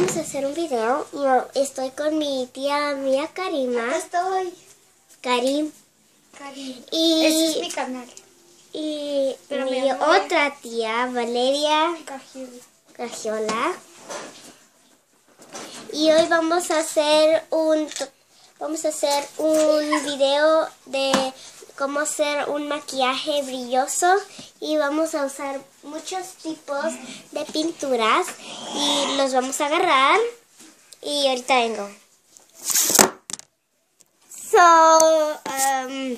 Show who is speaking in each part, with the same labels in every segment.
Speaker 1: vamos a hacer un video y estoy con mi tía mía Karima.
Speaker 2: Estoy.
Speaker 1: Karim.
Speaker 2: Karim.
Speaker 1: Y,
Speaker 2: Ese es mi canal.
Speaker 1: y
Speaker 2: Pero
Speaker 1: mi otra tía, Valeria. Gagiola. Y hoy vamos a hacer un vamos a hacer un video de cómo hacer un maquillaje brilloso y vamos a usar muchos tipos de pinturas y los vamos a agarrar y ahorita vengo. So, um,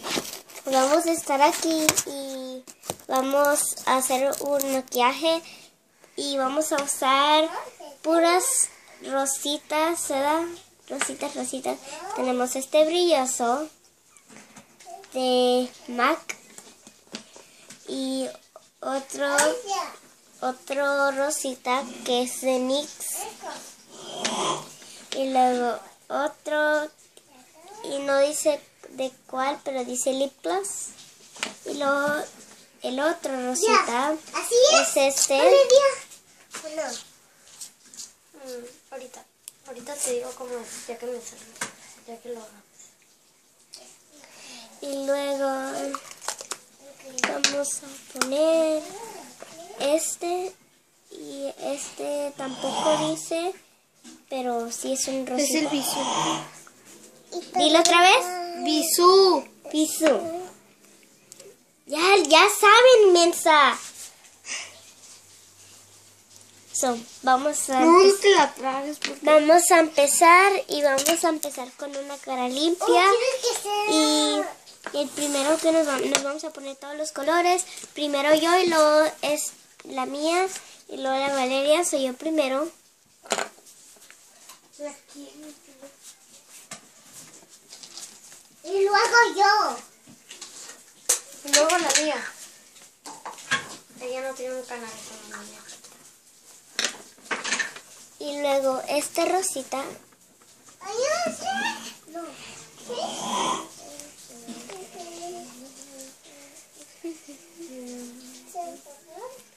Speaker 1: vamos a estar aquí y vamos a hacer un maquillaje y vamos a usar puras rositas, ¿verdad? Rositas, rositas. Tenemos este brilloso de MAC y otro otro rosita que es de NYX y luego otro y no dice de cuál pero dice lip gloss y luego el otro rosita
Speaker 3: Así
Speaker 1: es este
Speaker 3: Olivia.
Speaker 2: Mm, ahorita. Ahorita te digo cómo es, ya que me salga. Ya que lo haga.
Speaker 1: Y luego vamos a poner este y este tampoco dice pero sí es un rosita
Speaker 2: bisú.
Speaker 1: dilo otra vez
Speaker 2: Bisú.
Speaker 1: piso ya ya saben mensa vamos a
Speaker 2: No, no
Speaker 1: empe-
Speaker 2: te la tragues porque...
Speaker 1: vamos a empezar y vamos a empezar con una cara limpia
Speaker 3: ser.
Speaker 1: Y el primero que nos, va- nos vamos a poner todos los colores. Primero yo y luego es la mía y luego la Valeria. Soy yo primero.
Speaker 3: Y luego yo.
Speaker 2: Y luego la mía. Ella no tiene un canal con la mía.
Speaker 1: Y luego esta rosita.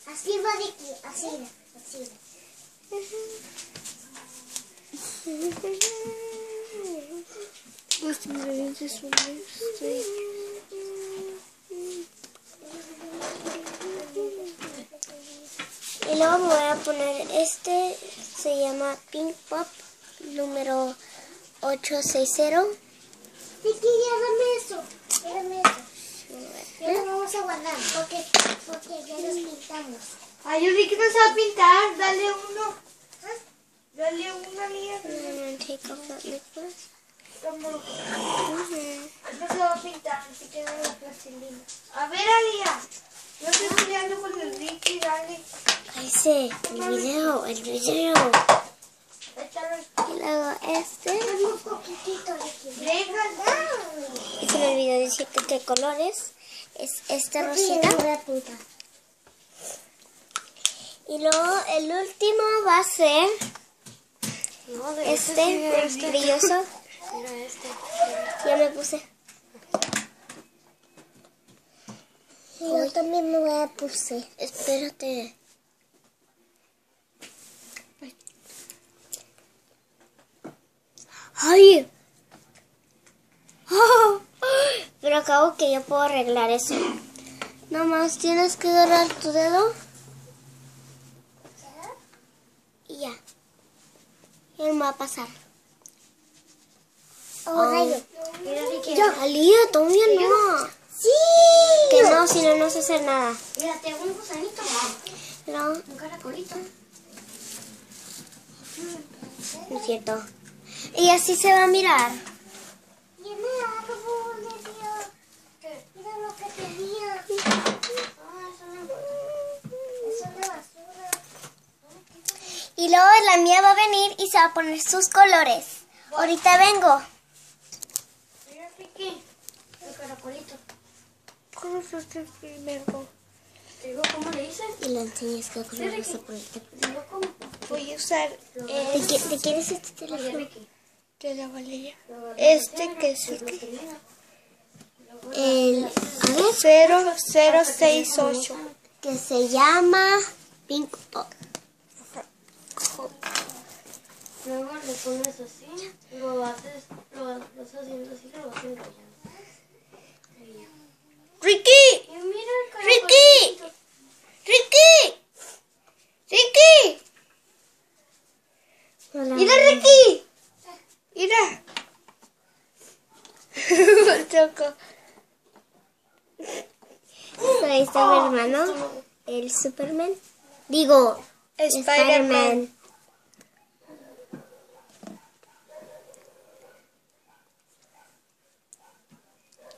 Speaker 3: Así va de aquí, así, así.
Speaker 2: Los ingredientes son.
Speaker 1: Y luego me voy a poner este. Se llama Pink Pop número 860.
Speaker 3: Vicky, ya dame eso. Ya dame eso. Ya lo vamos a guardar porque, porque ya los pintamos.
Speaker 2: Ay, yo vi que no sabe pintar. Dale uno. Dale una mía.
Speaker 1: I'm take off that.
Speaker 2: Como
Speaker 1: Ujú.
Speaker 2: no se va a pintar, así que no la plastilina. A ver, Alía. Yo estoy estudiando con el Ricky, dale.
Speaker 1: Ese, el video, el video. Y luego este. Y se me olvidó decir que qué colores. Es esta rosita. Y luego el último va a ser este,
Speaker 2: mira este.
Speaker 1: brilloso.
Speaker 2: Este.
Speaker 1: Ya me puse.
Speaker 3: Yo también me voy a puse.
Speaker 1: Espérate. ¡Ay! ¡Ah! Pero acabo que yo puedo arreglar eso. Nomás tienes que agarrar tu dedo y ya. Y no va a pasar.
Speaker 3: Ahora yo.
Speaker 2: Mira, Ricky.
Speaker 1: Yo, Alía, todavía no.
Speaker 3: ¡Sí!
Speaker 1: Que no, si no, no sé hacer nada.
Speaker 2: Mira, te hago un gusanito.
Speaker 1: No,
Speaker 2: Un caracolito.
Speaker 1: no es cierto. Y así se va a mirar.
Speaker 3: Olivia. Mira lo que tenía.
Speaker 2: Ah.
Speaker 1: Y luego la mía va a venir y se va a poner sus colores. Ahorita vengo.
Speaker 2: Mira, Ricky. El caracolito.
Speaker 1: ¿Cómo fue primero?
Speaker 2: Te digo cómo le hice.
Speaker 1: Y le enseñas qué color vas a poner.
Speaker 2: Te digo cómo.
Speaker 4: Voy a usar
Speaker 1: ¿Te, qui- te quieres este teléfono?
Speaker 4: De la Valeria. Este que es el que-.
Speaker 1: El, a ver,
Speaker 4: 0068.
Speaker 1: que se llama Pink Pop.
Speaker 2: Luego le pones así, lo haces, lo vas haciendo así, lo vas enrollando.
Speaker 4: ¡Ricky! ¡Ricky! ¡Ricky! ¡Ricky! ¡Mira, Ricky! ¡Mira! Choco.
Speaker 1: Ahí está mi hermano, el Superman. Digo,
Speaker 4: Spider-Man.
Speaker 1: Spider-Man.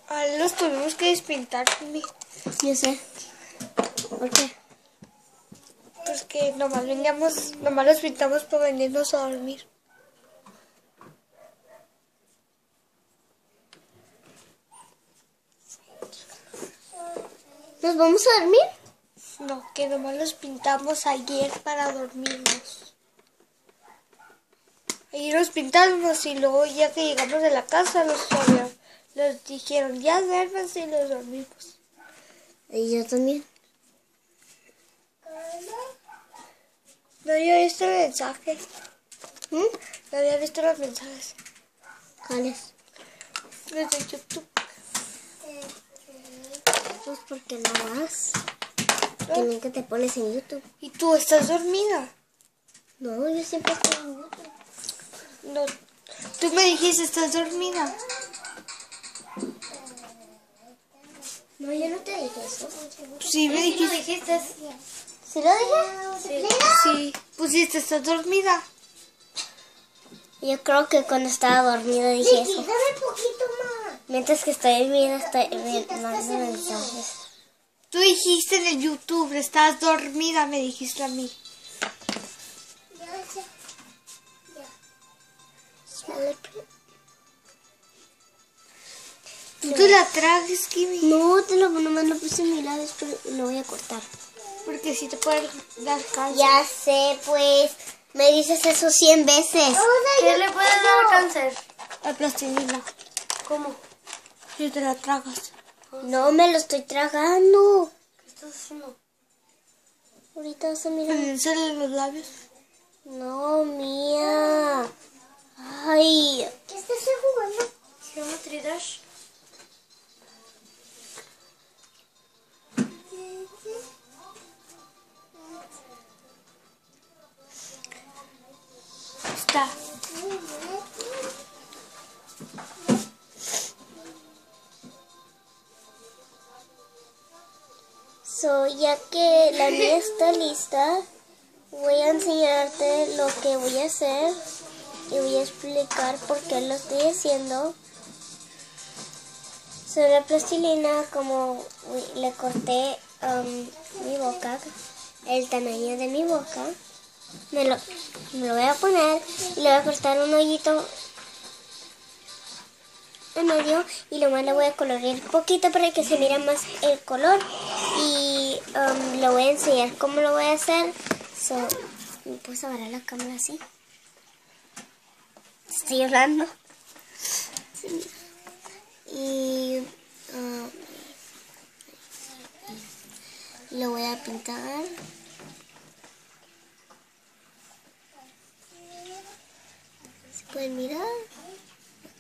Speaker 4: Ahora los tuvimos que despintar, Mimi,
Speaker 1: Yo sé. ¿Por qué?
Speaker 4: porque nomás veníamos, nomás los pintamos para venirnos a dormir.
Speaker 1: ¿Nos vamos a dormir?
Speaker 4: No, que nomás los pintamos ayer para dormirnos. Ayer los pintamos y luego ya que llegamos de la casa los, había- los dijeron, ya duérmanse y los dormimos.
Speaker 1: Y yo también.
Speaker 4: No había visto el mensaje.
Speaker 1: ¿Mm?
Speaker 4: No había visto los mensajes
Speaker 1: ¿Cuáles?
Speaker 4: desde YouTube.
Speaker 1: Pues porque no vas. Que nunca te pones en YouTube.
Speaker 4: ¿Y tú estás dormida?
Speaker 1: No, yo siempre estoy en YouTube.
Speaker 4: No. Tú me dijiste, estás dormida.
Speaker 1: No, yo no te dije eso.
Speaker 4: Sí, me
Speaker 2: ¿Sí lo
Speaker 4: dijiste.
Speaker 2: dijiste?
Speaker 1: ¿Sí lo dije?
Speaker 4: Sí, pusiste, estás dormida.
Speaker 1: Yo creo que cuando estaba dormida dije eso.
Speaker 3: Dame poquito más.
Speaker 1: Mientras que estoy dormida, estoy mandando mensajes.
Speaker 4: Tú dijiste en el YouTube, estás dormida, me dijiste a mí. Te la tragas, Kimi.
Speaker 1: No, te lo, nomás lo puse en mi lado, pero lo voy a cortar.
Speaker 4: Porque si te puede dar cáncer.
Speaker 1: Ya sé, pues. Me dices eso 100 veces.
Speaker 2: ¿Qué le puede dar cáncer?
Speaker 4: La plastilina.
Speaker 2: ¿Cómo?
Speaker 4: Si te la tragas.
Speaker 1: No me lo estoy tragando.
Speaker 2: ¿Qué estás haciendo?
Speaker 1: Ahorita vas a mirar.
Speaker 4: En los labios.
Speaker 1: No, mía. Ay.
Speaker 3: ¿Qué estás jugando?
Speaker 2: ¿Se llama Tridash?
Speaker 4: Está.
Speaker 1: So, ya que la mía está lista, voy a enseñarte lo que voy a hacer y voy a explicar por qué lo estoy haciendo. Sobre la plastilina, como le corté um, mi boca, el tamaño de mi boca, me lo, me lo voy a poner y le voy a cortar un hoyito en medio y lo más le voy a colorear poquito para que se mire más el color y um, le voy a enseñar cómo lo voy a hacer so, ¿me puedes agarrar la cámara así? estoy hablando y um, lo voy a pintar ¿se pueden mirar?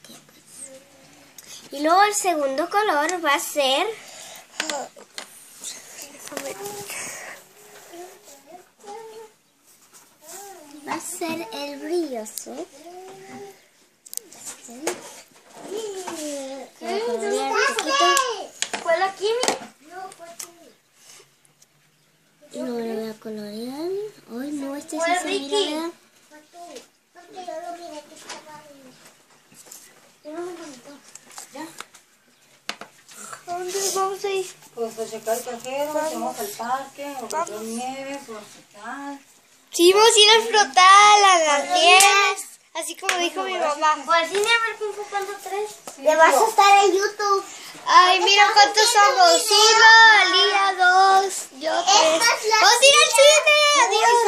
Speaker 1: Pues. Y luego el segundo color va a ser va a ser el brilloso. Este. Voy a colorear un poquito
Speaker 2: ¿Fue la Kimi?
Speaker 1: y luego lo voy a colorear. Ay, no, sí mira.
Speaker 3: Porque yo lo miré que estaba ahí.
Speaker 4: ¿A dónde nos vamos a ir?
Speaker 5: Pues a checar el cajero, vamos al parque, o comprar nieve, pues a checar.
Speaker 4: Sí, vamos a ir a flotar a las 10. Así como dijo mi mamá.
Speaker 2: ¿O al cine a ver Kung Fu Panda 3?
Speaker 1: Le vas a estar en YouTube.
Speaker 4: Ay, mira cuántos somos. Uno, Alía, dos, yo tres. Vamos a ir al cine. Adiós.